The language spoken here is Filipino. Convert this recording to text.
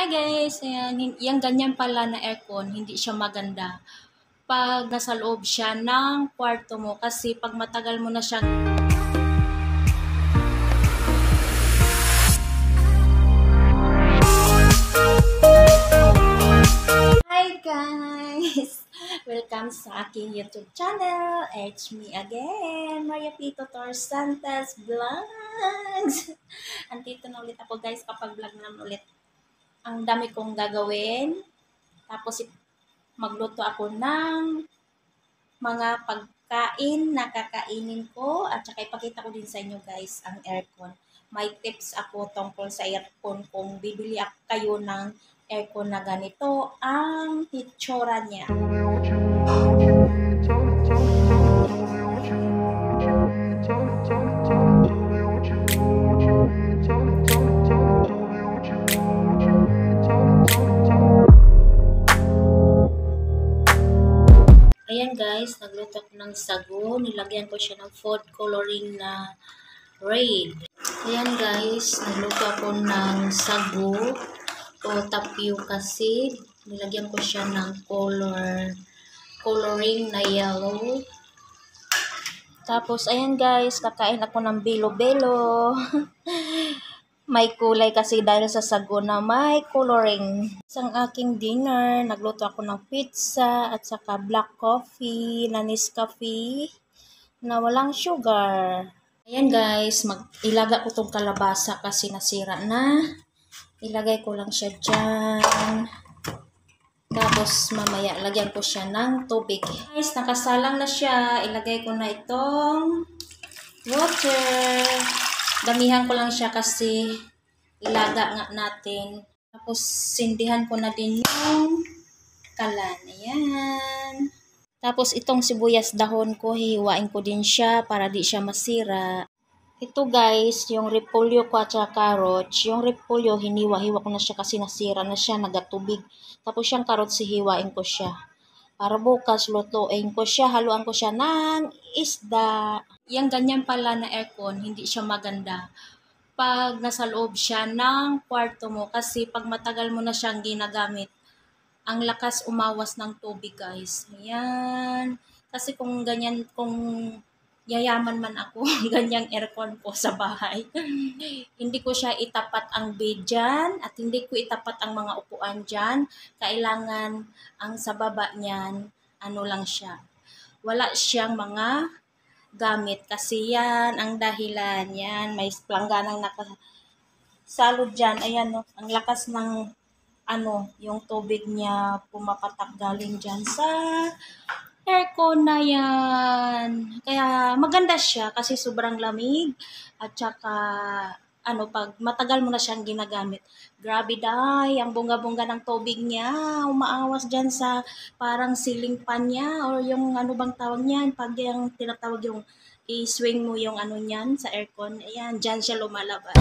Hi guys, ayan, yung ganyan pala na aircon, hindi siya maganda pag nasa loob siya ng kwarto mo kasi pag matagal mo na siyang Hi guys! Welcome sa aking YouTube channel. It's me again, Maria Pito Tor Santos Vlogs. Andito na ulit ako guys kapag vlog naman ulit. Ang dami kong gagawin. Tapos magluto ako ng mga pagkain na kakainin ko at saka ipakita ko din sa inyo guys ang aircon. May tips ako tungkol sa aircon kung bibili kayo ng aircon na ganito ang hitsura niya. Ayan guys, nagluto ko ng sago. Nilagyan ko siya ng food coloring na red. Ayan guys, nagluto ako ng sago o tapioca seed. Nilagyan ko siya ng color coloring na yellow. Tapos, ayan guys, kakain ako ng bilo-belo. may kulay kasi dahil sa sago na may coloring. Isang aking dinner, nagluto ako ng pizza at saka black coffee na Nescafe na walang sugar. Ayan guys, mag ilaga ko tong kalabasa kasi nasira na. Ilagay ko lang siya dyan. Tapos mamaya lagyan ko siya ng tubig. Guys, nakasalang na siya. Ilagay ko na itong water. Damihan ko lang siya kasi ilaga nga natin. Tapos sindihan ko na din yung kalan. Ayan. Tapos itong sibuyas dahon ko, hihiwain ko din siya para di siya masira. Ito guys, yung repolyo ko at saka carrots. Yung repolyo, hiniwa-hiwa ko na siya kasi nasira na siya, nagatubig. Tapos yung carrots, hihiwain ko siya. Para bukas, lutuin ko siya, haluan ko siya ng isda. Yung ganyan pala na aircon, hindi siya maganda pag nasa loob siya ng kwarto mo kasi pag matagal mo na siyang ginagamit, ang lakas umawas ng tubig guys. Ayan. Kasi kung ganyan, kung yayaman man ako, ganyang aircon po sa bahay. hindi ko siya itapat ang bed dyan at hindi ko itapat ang mga upuan dyan. Kailangan ang sa baba niyan, ano lang siya. Wala siyang mga gamit kasi yan ang dahilan yan may plangganang naka salod dyan ayan no ang lakas ng ano yung tubig niya pumapatak galing dyan sa aircon na yan maganda siya kasi sobrang lamig at saka ano pag matagal mo na siyang ginagamit grabe day ang bunga-bunga ng tubig niya umaawas dyan sa parang ceiling fan niya or yung ano bang tawag niyan pag yung tinatawag yung i-swing mo yung ano niyan sa aircon ayan dyan siya lumalabas